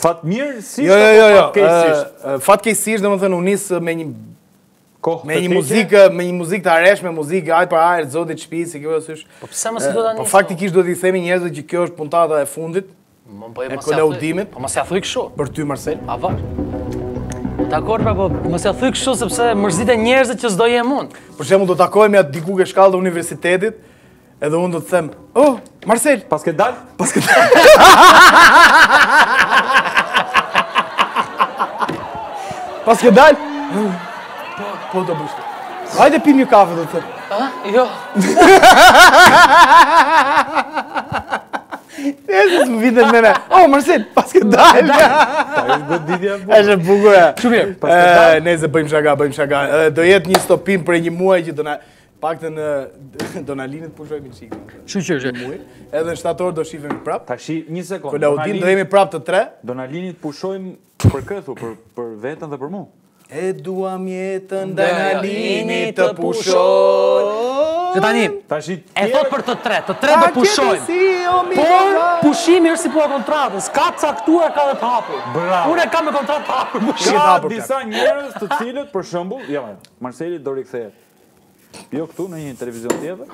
Fatmirësisht jo, jo, jo, jo. Fatkeqësisht, domethënë, u nisëm me një kohë me një muzikë, me një muzikë të hareshme, muzikë ajë për ajë, zotit shpisë, si kjo vësysh. Po pëse më si do të njësë? Po faktikisht do t'i themi njerëzve që kjo është puntata e fundit, po e kolaudimit. Po mos e thuj kështu? Për ty, Marcel. A vërë. Dakord, pra, po mos e thuj kështu, sepse mërziten njerëzit që s'do jem unë. Për shembull do takohemi atë diku ke shkallët e universitetit, Edhe unë do të them, oh, Marcel! Paske dal? Paske dal? Paske dal? Po, po do bësh. Hajde pim një kafe do të them. A? Jo. Ti je më vjen me me. Oh, Marcel, paske dal? Është e bukur. Shumë mirë. Nejse bëjmë shaka, bëjmë shaka. Do jetë një stopim për një muaj që do na Pak të na Do na lini të pushojmë i çikë. Që që që? Edhe në shtator do shifemi prap. Tashi, një sekundë. Kolaudim do jemi prap të tre. Do na lini të pushojmë për këtu, për vetën dhe për mu. E duam jetën Do na lini të pushojmë. Që tani, e thot për të tre, të tre do pushojmë. Por, pushimi është si puna kontratës, ka të caktuar ka dhe të hapur. Bravo. Unë e kam me kontratë të hapur. Ka disa njerëz të cilët, për shembull, jo, Marceli do rikthehet. Jo këtu në një televizion tjetër.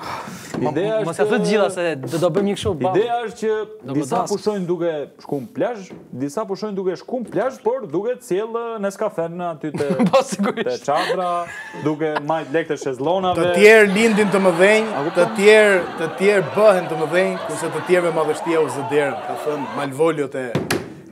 Ideja është Mos i thuj të gjitha se do të bëjmë një kështu. Ideja është që disa pushojnë duke shku në plazh, disa pushojnë duke shku në plazh, por duke sjell neskafen aty te po, te çadra, duke majt lektë e shezllonave. Të tjerë lindin të mëdhenj, të tjerë të tjerë bëhen të mëdhenj, kurse të tjerëve madhështia u zë derën, ka thënë Malvolio te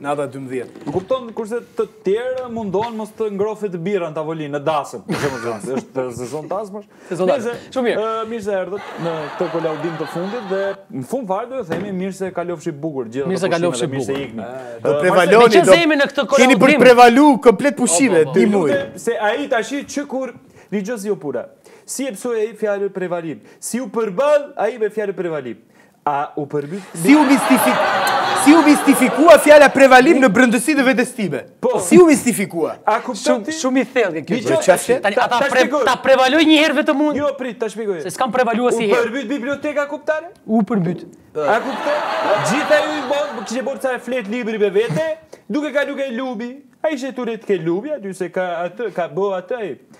Nata e dymbëdhjetë. Më kupton kurse të tjerë mundohen mos të ngrohet birra në tavolinë, në dasëm, për shembull, zon, është sezon dasmash. Sezon dasmash. Shumë mirë. Ë mirë se erdhët në këtë kolaudim të fundit dhe në fund fare do të themi mirë se kalofshi bukur gjithë ato pushime. Mirë se kalofshi bukur. Mirë se ikni. Do prevaloni. Do jemi në këtë kolaudim. Keni për të prevalu komplet pushime dy muaj. Se ai tash që kur Rigjosi Opura. Si e psoi ai fjalën prevalim? Si u përball ai me fjalën prevalim? A u përbyt Si u mistifik Si u mistifikua fjala prevalim në brendësi të vetes time? Po. Si u mistifikua? A kupton ti? Shumë i thellë kjo. Diçka çfarë? Tani ata pre, ta prevaloj një herë vetëm unë. Jo, prit, ta shpjegoj. Se s'kam prevaluar asnjëherë. U përbyt biblioteka kombëtare? U përbyt. A kupton? Gjithë ajo i bën, po kishte bërë ca fletë libri me vete, duke kalu ke lumi. Ai ishte turit ke lumi aty se ka atë, ka bë atë.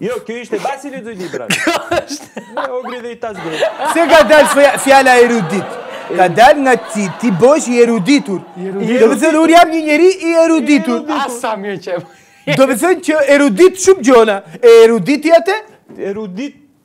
Jo, kjo ishte pasi lexoi libra. Kjo është. Me ogri dhe i tas gri. Se ka dal fjala erudit. Ka dal nga ti, ti bëhesh i eruditur. Domethënë unë jam një njeri i eruditur. A sa ah, mirë që. Domethënë që e erudit shumë gjona. E eruditi atë? Erudit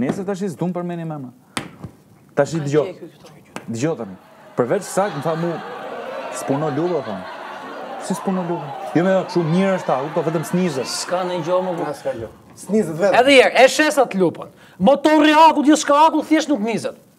Nesër tash i s'dun për me ni me më. Tash i dëgjo. Dëgjo tani. Përveç sa më tha mu, s'punon Lupo, tha. Si s'punon Lupo? Jo më kështu mirë është tha, po vetëm s'nizet. S'ka ndonjë gjo me kërë. S'ka gjo. S'nizet vetëm. Edhe herë, e shes atë Lupon. Motorri akull, gjithçka akull, thjesht nuk nizet.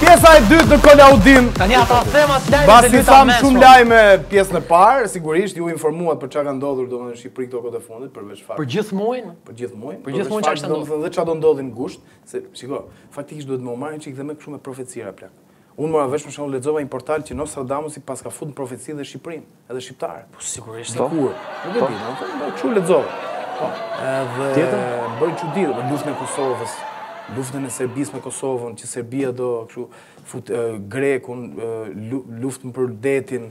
Pjesa e dytë në Kolaudin. Tani të themi ca lajme. Mbasi thamë shumë lajme pjesën e parë, sigurisht ju informuat për ça ka ndodhur domethënë në Shqipëri këto kohë të fundit për veç fat. Për gjithë muajin? Për gjithë muajin. Për gjithë muajin çfarë ndodh? Domethënë dhe çfarë do ndodhin në gusht, se shiko, faktikisht duhet me u marrë një çik edhe më shumë me profecira plak. Unë mora vesh për shembull lexova në një portal që Nostradamus i paska fut në profeci dhe Shqipërinë, edhe shqiptarët. Po sigurisht e kur. Nuk e di, nuk e ku lexova. Po. Edhe tjetër bëri çudi në luftën e Kosovës, luftën e Serbisë me Kosovën, që Serbia do kështu fut grekun, luftën për detin,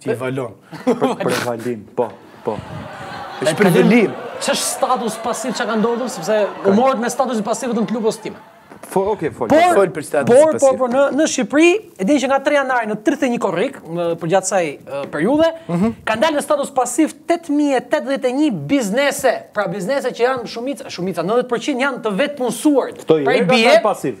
Ti e valon. Për valin, po, po. E shë për valin. Ç'është status pasiv ça ka ndodhur, sepse u morët me statusin pasiv të Lupos time. Po, oke, fol. Por, fol për status por, pasiv. Por, por, në, në Shqipëri, e dini që nga 3 janari në 31 korrik, përgjatë kësaj uh, periudhe, mm -hmm. kanë dalë në status pasiv 8.081 biznese. Pra, biznese që janë shumica, shumica, 90% janë të vetëpunësuar. Këto i pra, kanë dalë pasiv.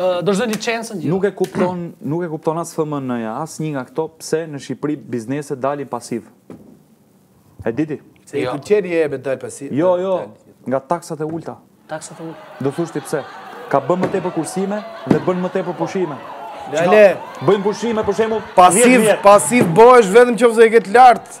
Dorëzojnë licencën gjithë. Nuk e kupton, nuk e kupton as FMN-ja, asnjë nga këto pse në Shqipëri bizneset dalin pasiv. E di ti? Se jo. kulturë me dal pasiv. Jo, jo, nga taksat e ulta. Taksat e ulta. Do thosh ti pse? Kanë bërë më tepër kursime dhe bëjnë më tepër pushime. Dale. Bëjmë pushime për shembull pasiv, pasiv bëhesh vetëm nëse e ke të lartë.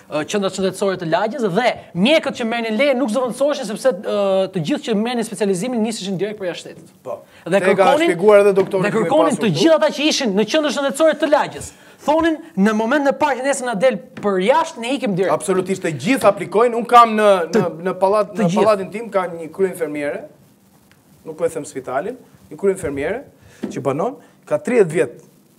qendrat shëndetësore të lagjes dhe mjekët që merrnin leje nuk zëvendësoheshin sepse të gjithë që merrnin specializimin niseshin direkt për jashtë shtetit. Po. Dhe kërkonin shpjeguar edhe doktorin. Dhe kërkonin të gjithë ata që ishin në qendrën shëndetësore të lagjes. Thonin në momentin e parë që nesër na del për jashtë ne ikim direkt. Absolutisht të gjithë aplikojnë. Un kam në në në pallat në pallatin tim ka një kryeinfermiere. Nuk po e them spitalin, një kryeinfermiere që banon ka 30 vjet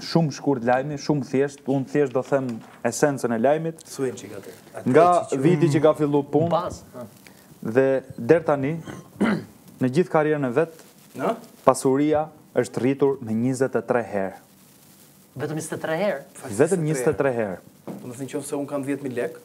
Shumë shkurt lajmi, shumë thjesht, unë thjesht do them esencën e lajmit. Thuaj çik atë. Nga viti që ka fillu punë. Baz. Dhe deri tani në gjithë karrierën e vet, në? Pasuria është rritur me 23 herë. Vetëm 23 herë. Vetëm 23 herë. Do të thotë nëse un kam 10000 lekë,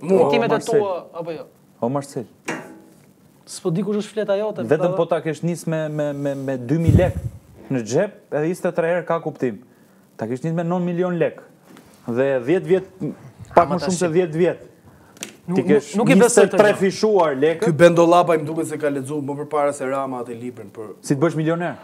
Mua. Ti me të tua, apo jo? O Marcel. S'po di kush është fleta jote. Vetëm po ta kesh nis me, me, me, me 2.000 lek në xhep, edhe 23 herë ka kuptim. Ta kesh nis me 9 milion lek. Dhe 10 vjet, pak më shumë se 10 vjet. T'i kesh nuk, nuk të trefishuar lekët. Ky Blendo Llapaj më duket se ka lexuar më përpara se Rama atë librin për Si të bësh milioner?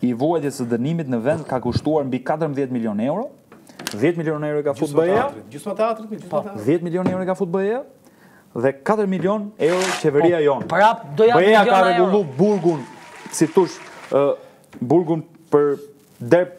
i vuajtjes së dënimit në vend ka kushtuar mbi 14 milionë euro, 10 milionë euro i ka futur BE-ja, gjysma teatrit, gjysma po, teatrit. 10 milionë euro i ka futur BE-ja dhe 4 milionë euro qeveria po, jonë. Prap do ja BE-ja ka rregullu burgun, si t'ishte burgu për derp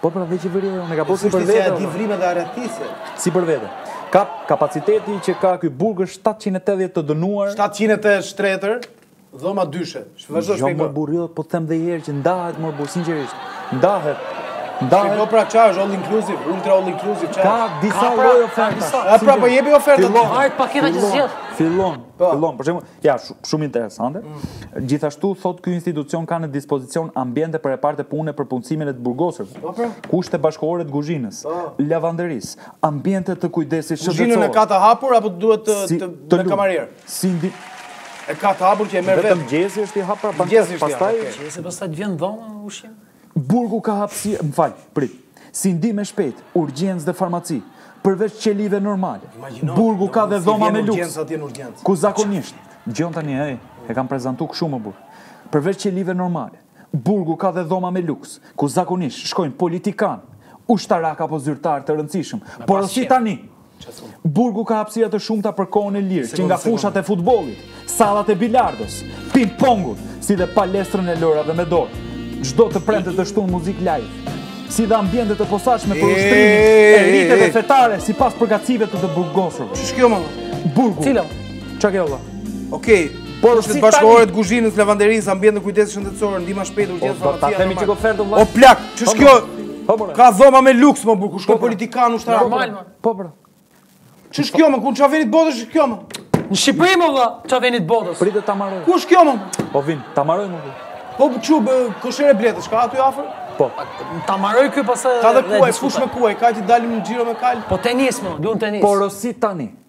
Po pra dhe qeveria jonë e ka bërë si për vete. Dy vrima dhe arratise. Si për vete. Ka kapaciteti që ka ky burg është 780 të dënuar. 780 shtretër, dhoma dyshe. Vazhdo shpejt. Jo more burrë, jo, po them edhe një herë që ndahet more burrë sinqerisht. Ndahet. Ndahet. Shiko pra çuna, all inclusive, ultra all inclusive çuna. Ka disa pra, lloj oferta. A pra po jepi oferta. Hajt paketa që zgjidh. Fillon. Po. Fillon. Për shembull, Ja, shumë interesante. Mm. Gjithashtu, thotë ky institucion ka në dispozicion ambiente për reparte pune për punësimin e të burgosurve. Po, pra. Kushte bashkëkohore të kuzhinës, po. lavanderisë, ambiente të kujdesit shëndetësor. Kuzhinën e ka të hapur, apo duhet të, si, të, të kamarierë? Si ndi... E ka të hapur që e merr vetë. Vetëm mëngjesi është i hapur, pra, pastaj... Mëngjesi është i hapur, okay. Mëngjesi, pastaj të vjen në dhomë ushqimi? Burgu ka hapësirë, më fal, prit. Si ndihmë e shpejtë, urgjencë dhe farmaci, përveç qelive normale. Burgu ka dhe dhoma me luks, ku zakonisht, dëgjon tani, ej, e kam prezantu kështu more burrë. Përveç qelive normale, burgu ka dhe dhoma me luks, ku zakonisht shkojnë politikanë, ushtarakë apo zyrtarë të rëndësishëm. Porosit tani! Burgu ka hapësira të shumta për kohën e lirë, që nga fushat e futbollit, sallat e bilardës, ping pongut, si dhe palestrën e lojrave me dorë. Çdo të premte të shtunë muzikë live, si dhe ambiente të posaçme për ushtrimin e riteve fetare sipas përkatësive të të burgosurve. Ç'është kjo mo? Burgu. Cila? Ça ke vëlla? Okej. Po kushte bashkëkohore të kuzhinës, lavanderisë, ambiente të kujdesit shëndetësor, ndihma e shpejtë, urgjenca e të tjera me radhë. O plak, ç'është kjo? Ka dhoma me luks, në burg ku shkojnë politikanë, ushtarakë. Normal, mo. Po, për. Ç'është kjo, mo, ku në ça vendi të botës, ç'është kjo, mo? Në Shqipëri, mo, vëlla, ça vendi të botës. Prit ta mbarojë. Ku është kjo, mo? Po, vim, ta mbarojë, mo, Po, që, koshere bletësh, ka aty afër? Po. Ta mbarojë ky pastaj... Ka dhe kuaj, fushë me kuaj, ka të dalim në xhiro me kalë. Po tenis, mo, duan tenis. Porosit tani.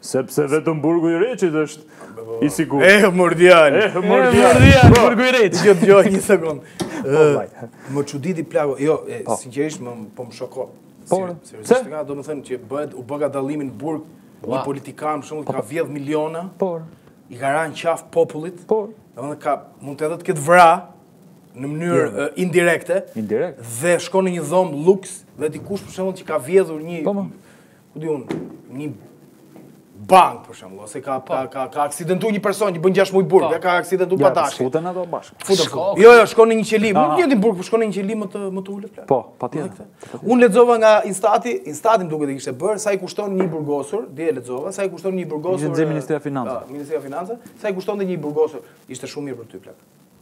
Sepse vetëm burgu i Reçit është i sigurt. Eh, mor djalë! Eh, mor djalë! Eh, po. burgu i reqit! Jo, jo, një sekondë. Po, eh, më çuditi plako, jo, e, po. sinqerisht, më, po më shokon. Po, se? Se? Ka, domethënë që bëhet, u bëka dallimi në burg, një politikan, për shembull, po. ka vjedh miliona, po. i ka ranë në qafë popullit, po. domethënë ka, mundet edhe të ketë vra, në mënyrë jo. indirekte, Indirekt. dhe shkon në një dhomë luks, dhe dikush për shembull që ka vjedhur një po, ku di unë, një bankë për shembull, ose ka po. ka ka, ka aksidentuar një person që bën 6 muaj burg, po. ka aksidentuar pa dashje. Ja, futen ato bashkë. Futen. Shko, jo, jo, shkon në një qeli, ah. në një burg, po shkon në një qeli më të më të ulët. Po, patjetër. Unë lexova nga Instati, Instati më duket e kishte bërë, sa i kushton një burgosur, dhe e lexova, sa i kushton një burgosur. Ishte Ministria e Financave. Ah, Ministria e Financave, sa i kushton dhe një burgosur. Ishte shumë mirë për ty plak.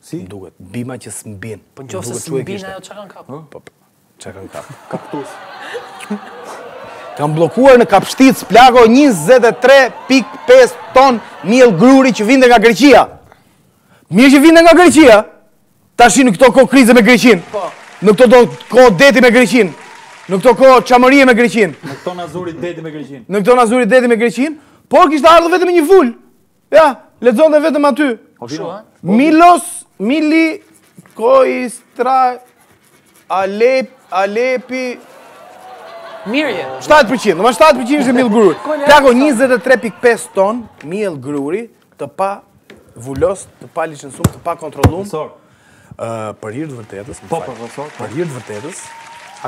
Si? Më duket, bima që s'mbin. Po në qofë se s'mbin ajo që kanë kapë? Po, po, që kanë kapë? Kaktus. Kanë blokuar në Kapshticë plako 23.5 ton miell gruri që vinte nga Greqia. Mirë që vinte nga Greqia, tashi në këto kohë krize me Greqin, po. në këto do kohë deti me Greqin, në këto kohë Çamërie me Greqin. Në këto nazuri deti me Greqin. Në këto nazuri deti me Greqin, por kishte ardhë vetëm një vulë. Ja, lexonte vetëm aty. Po vino. Po Milos Mili Koistra Alep Alepi Mirë je. 7%, më 7% ishte miell gruri. Plako 23.5 ton miell gruri të pavulos, të palicencum, të pakontrollum. Profesor. Ë për hir të vërtetës, po profesor, po. për hir të vërtetës,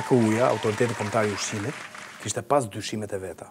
AKU-ja, Autoriteti Kombëtar i Ushqimit, kishte pas dyshimet e veta.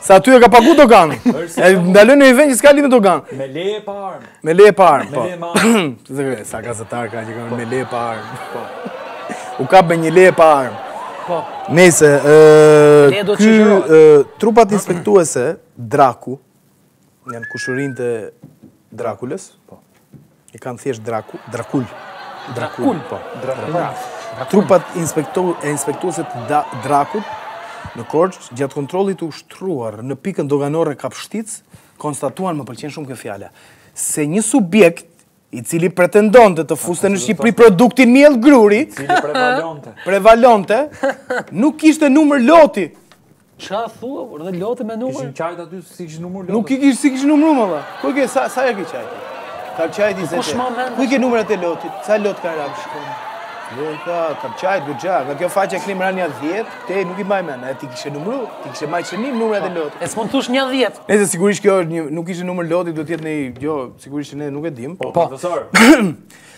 Se aty e ka pagu dogan. E ndalojnë në një vend që s'ka lidhje me dogan. Me leje pa armë. Me leje pa armë, po. Me leje Sa gazetarë ka që kanë me leje pa armë. Po. U kap me një leje pa armë. Po. Nëse ë ky trupat inspektuese DRAKU janë kushërinj të Drakulës, po. I kanë thjesht DRAKU, Drakul. Drakul, po. Trupat inspektu, e inspektuese të DRAKU-t në Korçë, gjatë kontrollit të ushtruar në pikën doganore Kapshticë, konstatuan, më pëlqen shumë kjo fjala, se një subjekt i cili pretendonte të fuste në Shqipëri produktin miell gruri, prevalonte, nuk kishte numër loti, Ça thua, por dhe loti me numër? Kishin qajt aty, s'i kishin numru lotët? Nuk i kishin, s'i kishin numër më dhe. Ku i ke, sa, sa e ke qajt? Kam qajt njëzet. Ku i ke numrat e lotit? Sa lot ka rakë shkonë? Nuk ka, kam qajt për gja. Nga kjo faqe kemi ra një dhjetë, te nuk i maj men. E t'i kishe numëru, t'i kishe maj që një numrat e lotit. E s'mund thush një dhjetë. Nëse, sigurisht kjo është një, nuk kishte numër loti, do t'jetë një, jo, sigurisht që ne nuk e dim. Po, po. profesor.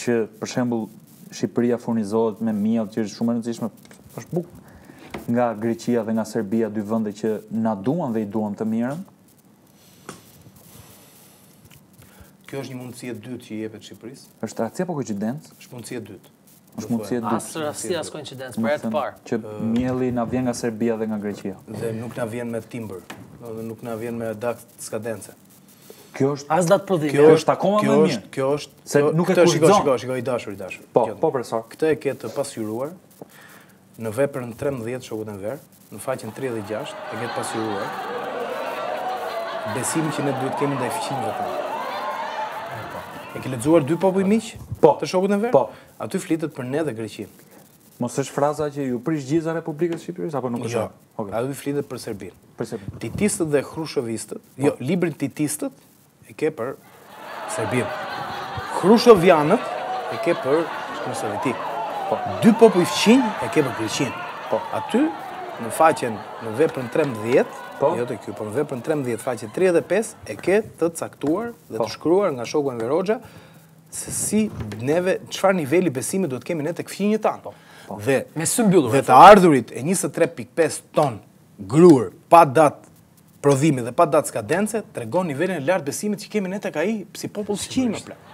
Që për shembull Shqipëria furnizohet me miell që është shumë e rëndësishme, është bukë nga Greqia dhe nga Serbia, dy vende që na duan dhe i duam të mirën. Kjo është një mundësi e dytë që i jepet Shqipërisë. Është rastësi apo koincidencë? Është mundësi e dytë është mundësi e dytë. As rasti as koincidencë, për të parë. Që mielli na vjen nga Serbia dhe nga Greqia. Dhe nuk na vjen me timbër, dhe nuk na vjen me datë skadence. Kjo është as datë prodhimi. Kjo është akoma më mirë. Kjo është se nuk e kurrë. Shikoj, shikoj, shikoj i dashur, i dashur. Po, po profesor. Këtë e ke të pasqyruar në veprën 13 shokut Enver, në faqen 36 e ke të pasqyruar. Besimin që ne duhet t'kemi ndaj fqinjve të tij. E ke lexuar Dy popuj miq? Po. Të shokut Enver? Po. Aty flitet për ne dhe Greqinë. Mos është fraza që ju prish gjizën Republikës Shqipërisë, apo nuk është? Jo, aty flitet për Serbinë. Për Serbinë. Titistët dhe Hrushovistët, po. jo, librin Titistët e ke për Serbinë. Hrushovianët e ke për Bashkimin Sovjetik. Po. Dy popuj fqinj e ke për Greqinë. Po. Aty, në faqen në veprën 13, po. jo të kjo, po në veprën 13, faqen 35, e ke të caktuar dhe të po. shkruar nga shoku Enver Hoxha, se si neve çfarë niveli besimi duhet kemi ne tek fqinjët tanë. Po, po. Dhe me sy mbyllur. Dhe të ardhurit e 23.5 ton grurë pa datë prodhimi dhe pa datë skadence tregon nivelin e lartë besimit që kemi ne tek ai, si popull fqinj më plot.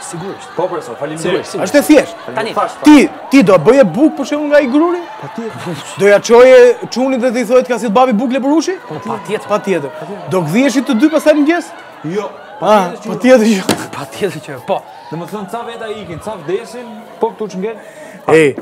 Sigurisht. Po profesor, faleminderit. Sigurisht. Është e thjeshtë. Tani ti ti do bëje bukë për shembull nga ai gruri? Patjetër. Do ia çoje çunit dhe t'i thoje ha se babi bukë lepurushi? Po patjetër. Patjetër. Do gdhiheshit të dy pastaj në mëngjes? Jo, patjetër që jo. Patjetër që jo, po. Domethënë, ca veta ikin, ca vdesin, po këtu ç'ngel. Ej,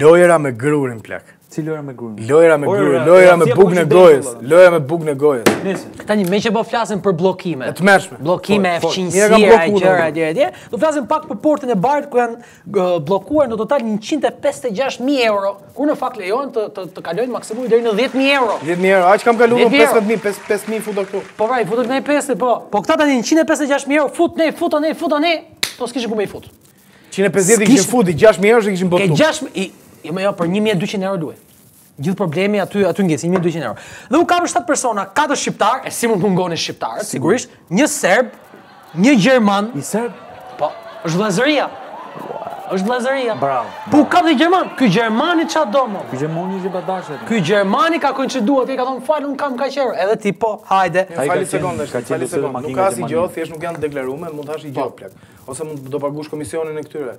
lojëra me grurin plak. Si lojëra me grurin? Lojëra me grurin, lojëra me bukën e gojës, lojëra me bukën e gojës. Nejse. Tani meqë po flasim për bllokime. E tmerrshme. Bllokime, e fqinësia, e gjëra, e tjera, e tjera. Do flasim pak për portin e Barit, ku janë bllokuar në total 156 mijë euro, kur në fakt lejohen të të, të kalojnë maksimumi deri në 10 mijë euro. 10 mijë euro, unë kam kaluar me 15 mijë, 5 mijë futa këtu. Po vaj, futet në 5 po. Po këta tani 156 mijë euro, fut ene, fut ene, fut ene, po s'kishin ku me i fut. 150 i kishin futi, 6 mijë euro i kishin botu. Ke 6 i jo më jo për 1200 euro luaj. Gjithë problemi aty aty ngec 1200 euro. Dhe u kapën 7 persona, 4 shqiptarë, e si mund të mungonin shqiptarët, sigurisht, një serb, një gjerman. Një serb? Po, është vëllazëria. Është vëllazëria. Bravo. Po u kap dhe gjerman. Ky gjermani ça do mo? Ky gjermani është badass. Ky gjermani ka kënë që duhet, i ka thonë fal, un kam kaq euro. Edhe ti po, hajde. Ai ka sekonda, ka qenë sekonda. Nuk ka asgjë, thjesht nuk janë deklaruar, mund të hash një gjobë plak. Ose mund do pagush komisionin e këtyre.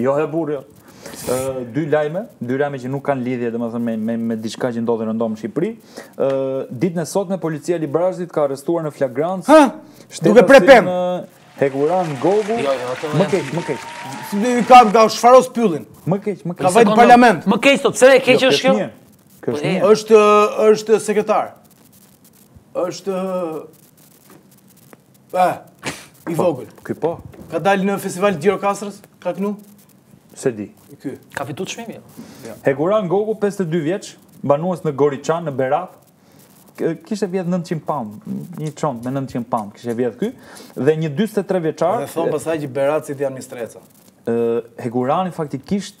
Jo hë burrë, jo. dy lajme, dy lajme që nuk kanë lidhje domethënë me, me, me diçka që ndodhi në ndonjë në Shqipëri. ditën e sotme policia Librazhdit ka arrestuar në flagrancë. Ha? Duke pre pemë. Hekuran Gogu. Jo, jo, jo, më keq, më keq. Si dhe ju ka nga shfaros pyllin. Më keq, më keq. Ka vajtë parlament. Më keq, thotë, pse e keq jo, është kjo? Kjo është një. Është, është sekretar. është... Pa, i po, vogël. Ky po. Ka dalë në festival të Gjirokastrës? Ka kënu? S'e di. Ky. Ka fitu çmimin? Ja. Hekuran Gogu, 52 vjeç, banues në Goriçan, në Berat, kishte vjedh 900 pound, një çantë me 900 pound kishte vjedh ky dhe një 43-vjeçar. Dhe thonë pastaj që beratasit janë mistreca. Ë Hekurani faktikisht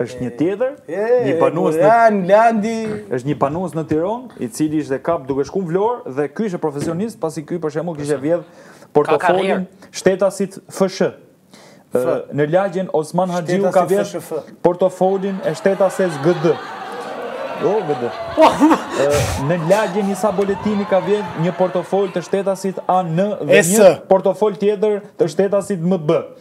është një tjetër, një panuës në Landi. Është një panuës në Tiranë, i cili ishte kap duke shkuar në Vlorë dhe ky ishte profesionist, pasi ky për shembull kishte vjedh portofolin e shtetasit FSH. Në lagjen Osman Haxhiu ka vjedh portofolin e shtetases GD. Jo, GD. Po. Në lagjen Isa Boletini ka vjedh një portofol të shtetasit AN dhe një portofol tjetër të shtetasit MB.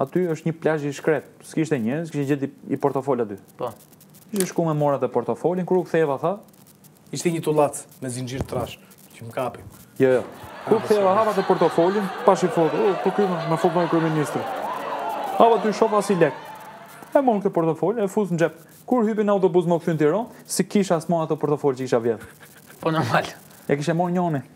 Aty është një plazh i shkret. S'kishte njerëz, kishte gjetë i portofol aty. Po. Ishte shku me marr atë portofolin, kur u ktheva tha, ishte një tullac me zinxhir trash që më kapi. Jo, jo. Kur ah, ktheva hapa atë portofolin, pash i foto, oh, po ky me foto me kryeministrin. Hapa aty s'shof asi lek. E morën këtë portofol, e fut në xhep. Kur hypi në autobus me u kthy n' Tiranë, s'i kisha as më ato portofol që kisha vjedh. Po normal. I kishte marr njëri.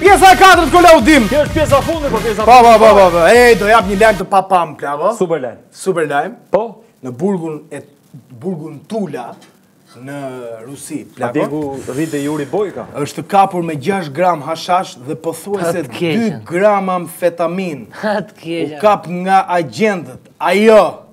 Pjesa e katërt kolaudim. Kjo është pjesa e fundit, po pjesa. Po, po, po, po, po. Ej, do jap një lajm të papam, plako. Super lajm. Super lajm. Po. Në burgun e burgun Tula në Rusi, plako. Atje ku rrinte Juri Bojka. Është kapur me 6 gram hashash dhe pothuajse 2 gram amfetamin. Ta marr t'keqen. U kap nga agjentët. Ajo.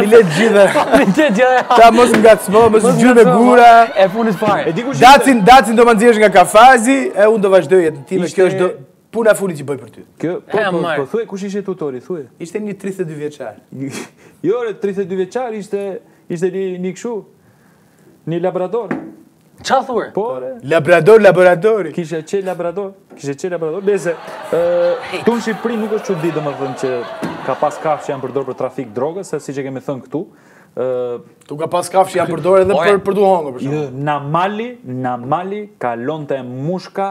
Mi le gjithë. Mi le gjithë. Ta mos ngacmo, mos gjuj me gura. E funit fare. Dacin, dacin do më nxjerrësh nga kafazi, e unë do vazhdoj jetën time kjo është puna e funit që bëj për ty. Kjo, po, po, po, thuj, kush ishte tutori, thuj. Ishte një 32 vjeçar. Jo, 32 vjeçar ishte, ishte një, një kështu. Një labrador. Ça thue? Po, re. Labrador, laboratori. Kishte qen labrador. Kishte qen labrador. Beze, ktu në Shqipëri nuk është çudi domethënë që ka pas kafshë që janë përdor për trafik drogës, se siç e kemi thënë këtu. Ktu ka pas kafshë që janë përdor edhe për përdu hongë, për shembull. Në mali, në mali, kalonte mushka,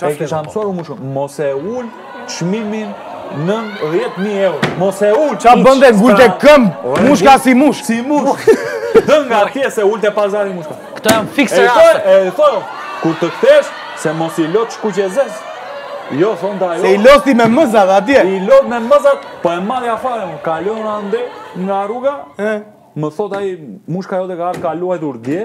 E kisha mësuar unë mushkën. Mos e ul çmimin nën 10000 euro. Mos e ul. Ça bën dhe ngulte këmb? Mushka si mushk. Si mushk. Dën nga atje se ulte pazarin mushka. Këto janë fikse raste. E thoj, kur të kthesh se mos i lot shkuqezezë. Jo, thon da jo. Se i losti me mëzat atje. I lot me mëzat, po e marrja fare unë. Kalon ande nga rruga. Ë. Më thot ai mushka jote ka ardhur ka luajtur dje.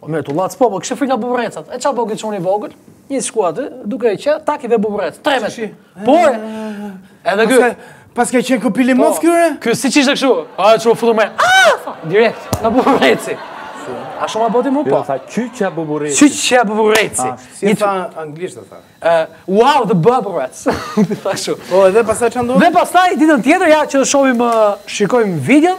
O me tullac po, po kishte frikë nga buburrecat. E ça bo ky çuni vogël? Një shku aty, duke qesh, tak i ve buburrec. Tre me shi. Po. Edhe ky. Pas ke qenë kopil i mos po, këre? Ky si çishte kështu? A e çu futu me. Ah! Direkt në buburreci. A s'un ma bo ti mu po? Tha, qyqja buburreci. Qyqja buburreci. Ah, si e tha anglisht e tha? Wow, the buburets. Tha shumë. Po, edhe pastaj ça ndodh? Dhe pastaj, ditën tjetër, ja që shojmë, shikojmë videon,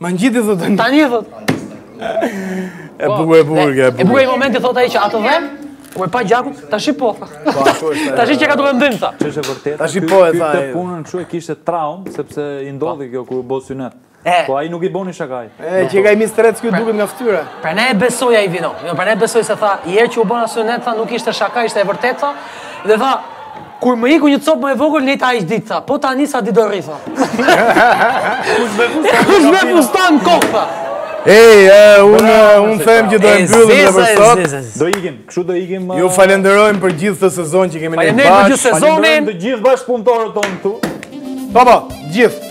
Ma ngjiti thotë tani. Tani e thotë. E po, bukur e bukur e bukur. E bukur i momenti thotë ai që atë dhe. Po e pa gjakun, tash i po. Po ashtu është. Tash që ka duhet ndrim sa. Ç'është e vërtetë? Tash i po e tha. Këtë punën Çu e kishte traumë sepse i ndodhi kjo kur u bë synet. Po ai nuk i bën shakatë. E që ka i mistrec këtu duket nga fytyra. Pra ne e besoj ai vino. Jo, pra ne e besoj se tha, një herë që u bëna synet tha nuk ishte shaka, ishte e vërtetë tha. Dhe tha, Kur më iku një copë më e vogël, leta a ishtë ditë, tha. Po tani sa di do rri, tha. Kush me fustan kokë, tha. Ej, unë un them që do e mbyllim edhe për sot. Do ikim, kështu do ikim. Ju falenderojmë për gjithë këtë sezon që qemë bashkë. Falenderojmë të gjithë bashkëpunëtorët tonë këtu. Baba, gjithë.